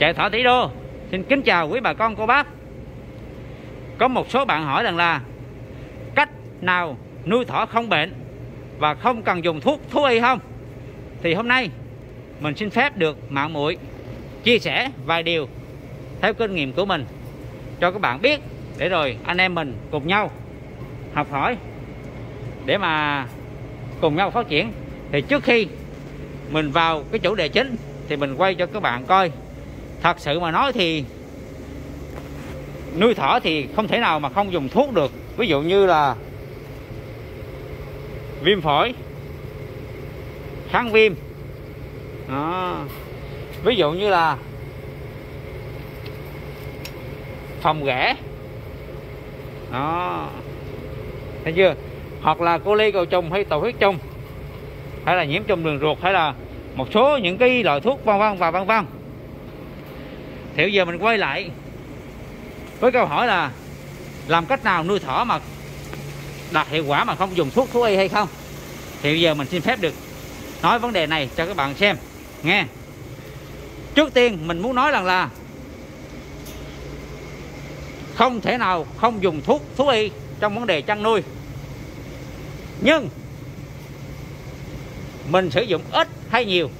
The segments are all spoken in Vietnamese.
chợ thỏ tỷ đô. Xin kính chào quý bà con, cô bác. Có một số bạn hỏi rằng là, cách nào nuôi thỏ không bệnh và không cần dùng thuốc, thú y không? Thì hôm nay, mình xin phép được mạng muội chia sẻ vài điều theo kinh nghiệm của mình cho các bạn biết, để rồi anh em mình cùng nhau học hỏi. Để mà cùng nhau phát triển, thì trước khi mình vào cái chủ đề chính, thì mình quay cho các bạn coi thật sự mà nói thì nuôi thỏ thì không thể nào mà không dùng thuốc được. Ví dụ như là viêm phổi, kháng viêm. Đó. ví dụ như là phòng ghẻ. Đó. Thấy chưa? Hoặc là cô ly cầu trùng hay tàu huyết trùng. Hay là nhiễm trùng đường ruột, hay là một số những cái loại thuốc vân vân và vân vân thì bây giờ mình quay lại. Với câu hỏi là, làm cách nào nuôi thỏ mà đạt hiệu quả mà không dùng thuốc, thú y hay không? Thì bây giờ mình xin phép được nói vấn đề này cho các bạn xem. Nghe. Trước tiên, mình muốn nói rằng là không thể nào không dùng thuốc, thú y trong vấn đề chăn nuôi. Nhưng mình sử dụng ít hay nhiều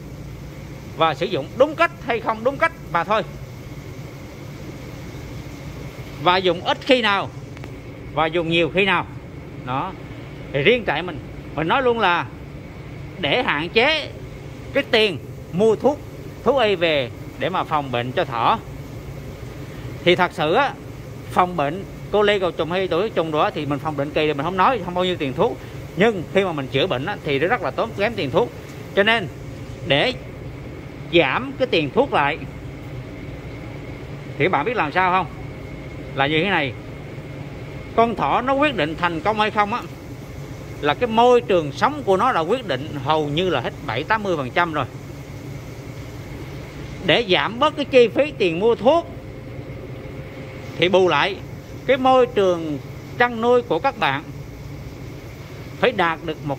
và sử dụng đúng cách hay không đúng cách mà thôi và dùng ít khi nào và dùng nhiều khi nào. Đó. Thì riêng tại mình. Mình nói luôn là để hạn chế cái tiền mua thuốc thú y về để mà phòng bệnh cho thỏ. Thì thật sự á phòng bệnh cô lê cầu trùng hay tuổi trùng đó thì mình phòng định kỳ thì mình không nói không bao nhiêu tiền thuốc. Nhưng khi mà mình chữa bệnh á, thì nó rất là tốn kém tiền thuốc. Cho nên để giảm cái tiền thuốc lại thì các bạn biết làm sao không? Là như thế này? Con thỏ nó quyết định thành công hay không á, là cái môi trường sống của nó là quyết định hầu như là hết 7 80 phần trăm rồi. Để giảm bớt cái chi phí tiền mua thuốc, thì bù lại cái môi trường chăn nuôi của các bạn phải đạt được một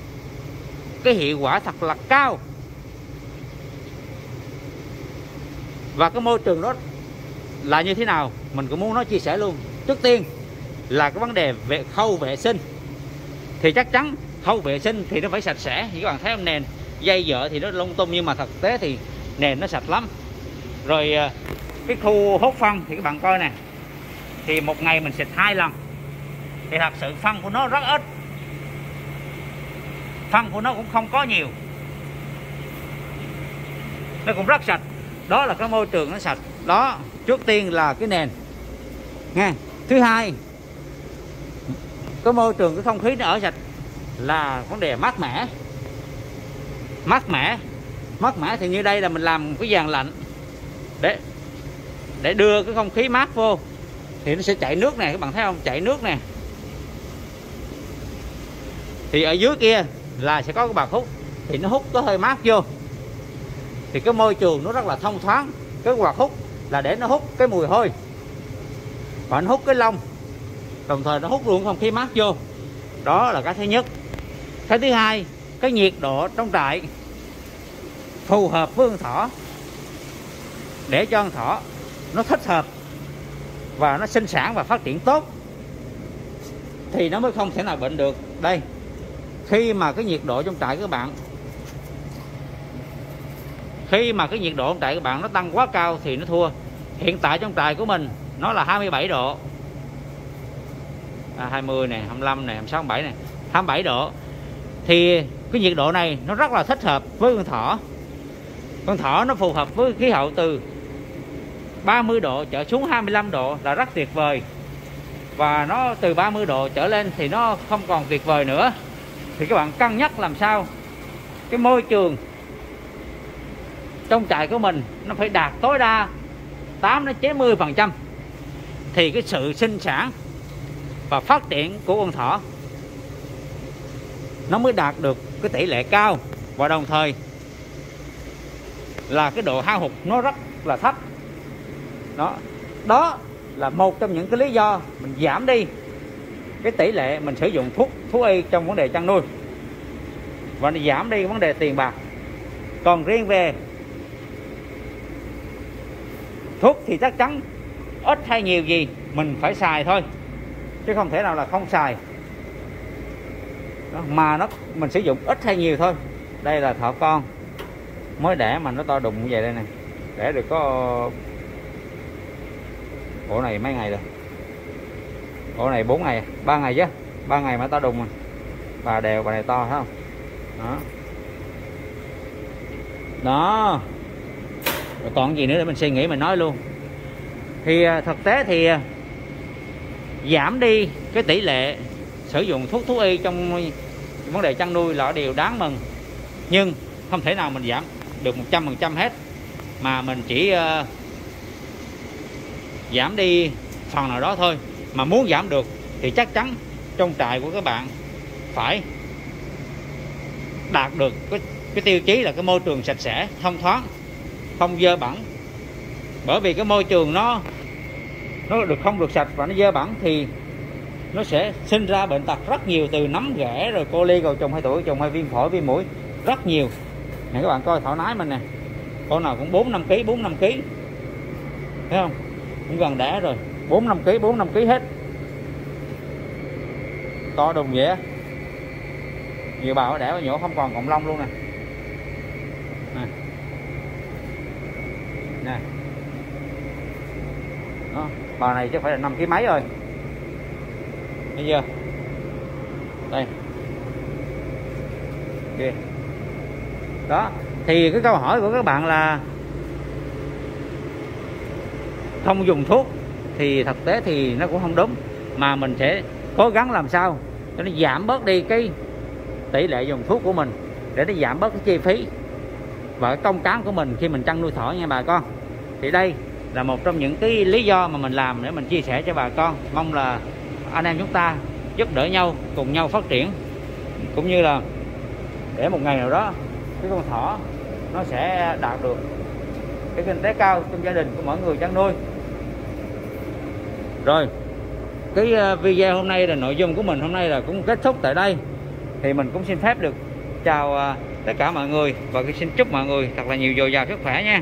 cái hiệu quả thật là cao. Và cái môi trường đó là như thế nào? Mình cũng muốn nói chia sẻ luôn. Trước tiên là cái vấn đề về khâu vệ sinh. Thì chắc chắn khâu vệ sinh thì nó phải sạch sẽ. Như các bạn thấy không, nền dây dở thì nó lung tung, nhưng mà thực tế thì nền nó sạch lắm. Rồi à, cái khu hốt phân thì các bạn coi nè. Thì một ngày mình xịt hai lần. Thì thật sự phân của nó rất ít. Phân của nó cũng không có nhiều. Nó cũng rất sạch. Đó là cái môi trường nó sạch. Đó, trước tiên là cái nền nghe. Thứ hai, cái môi trường, cái không khí nó ở sạch là vấn đề mát mẻ. Mát mẻ. Mát mẻ thì như đây là mình làm cái dàn lạnh để để đưa cái không khí mát vô. Thì nó sẽ chảy nước nè, các bạn thấy không? Chạy nước nè. Thì ở dưới kia là sẽ có cái bạc hút. Thì nó hút cái hơi mát vô. Thì cái môi trường nó rất là thông thoáng. Cái quạt hút là để nó hút cái mùi hôi và nó hút cái lông. Đồng thời nó hút luôn không khí mát vô. Đó là cái thứ nhất. Cái thứ hai, cái nhiệt độ trong trại phù hợp với con thỏ. Để cho con thỏ nó thích hợp và nó sinh sản và phát triển tốt, thì nó mới không thể nào bệnh được. Đây, khi mà cái nhiệt độ trong trại các bạn, khi mà cái nhiệt độ trong trại các bạn nó tăng quá cao thì nó thua. Hiện tại trong trại của mình nó là 27 độ. À, 20 này 25 này 26 27 này. 27 độ. Thì cái nhiệt độ này nó rất là thích hợp với con thỏ. Con thỏ nó phù hợp với khí hậu từ 30 độ trở xuống 25 độ là rất tuyệt vời. Và nó từ 30 độ trở lên thì nó không còn tuyệt vời nữa. Thì các bạn cân nhắc làm sao? Cái môi trường trong trại của mình nó phải đạt tối đa 8 đến 90 phần trăm thì cái sự sinh sản và phát triển của con thỏ, nó mới đạt được cái tỷ lệ cao. Và đồng thời là cái độ hao hụt nó rất là thấp. Đó đó là một trong những cái lý do mình giảm đi cái tỷ lệ mình sử dụng thuốc, thú y trong vấn đề chăn nuôi. Và nó giảm đi vấn đề tiền bạc. Còn riêng về thuốc thì chắc chắn ít hay nhiều gì mình phải xài thôi. Chứ không thể nào là không xài. Đó, mà nó mình sử dụng ít hay nhiều thôi. Đây là thỏ con. Mới đẻ mà nó to đùng như vậy đây nè. Đẻ được có ổ này mấy ngày rồi? Ổ này 4 ngày ba ngày chứ? Ba ngày mà to đùng mà. Bà đều bà này to thấy không? Đó. Đó. Rồi còn gì nữa để mình suy nghĩ mình nói luôn thì à, thực tế thì à, giảm đi cái tỷ lệ sử dụng thuốc thú y trong vấn đề chăn nuôi là điều đáng mừng. Nhưng không thể nào mình giảm được 100% hết. Mà mình chỉ uh, giảm đi phần nào đó thôi. Mà muốn giảm được thì chắc chắn trong trại của các bạn phải đạt được cái, cái tiêu chí là cái môi trường sạch sẽ thông thoáng không dơ bẩn. Bởi vì cái môi trường nó nó được không được sạch và nó dơ bẩn thì nó sẽ sinh ra bệnh tật rất nhiều từ nấm ghẻ rồi cô ly cầu trùng hai tuổi trùng hai viêm phổi, viêm mũi, rất nhiều. Này các bạn coi, thảo nái mình nè. Con nào cũng 4 5 kg 4 5 kg thấy không? Cũng gần đẻ rồi. 4 5 kg 4 5 kg hết. To đùng vậy nhiều bà đẻ nhổ không còn cộng lông luôn nè nè bò này chứ phải là năm kg mấy rồi. Thấy chưa? Đây. Kia đó. Thì cái câu hỏi của các bạn là không dùng thuốc thì thực tế thì nó cũng không đúng, mà mình sẽ cố gắng làm sao cho nó giảm bớt đi cái tỷ lệ dùng thuốc của mình, để nó giảm bớt cái chi phí và cái công cán của mình khi mình chăn nuôi thỏ nha bà con. Thì đây là một trong những cái lý do mà mình làm để mình chia sẻ cho bà con. Mong là anh em chúng ta giúp đỡ nhau, cùng nhau phát triển. Cũng như là để một ngày nào đó cái con thỏ nó sẽ đạt được cái kinh tế cao trong gia đình của mọi người chăn nuôi. Rồi, cái ờ, video hôm nay là nội dung của mình hôm nay là cũng kết thúc tại đây. Thì mình cũng xin phép được chào ờ, tất cả mọi người và xin chúc mọi người thật là nhiều dồi dào sức khỏe nha.